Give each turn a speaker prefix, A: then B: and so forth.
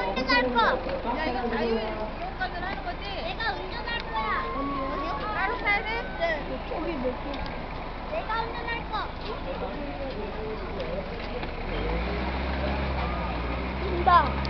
A: 운전할 거.
B: 야, 이거 자유 이용권을 하는 거지?
A: 내가 운전할 거야.
B: 따로 타야 돼?
A: 네. 저기 몇 개? 내가 운전할 거. 온다.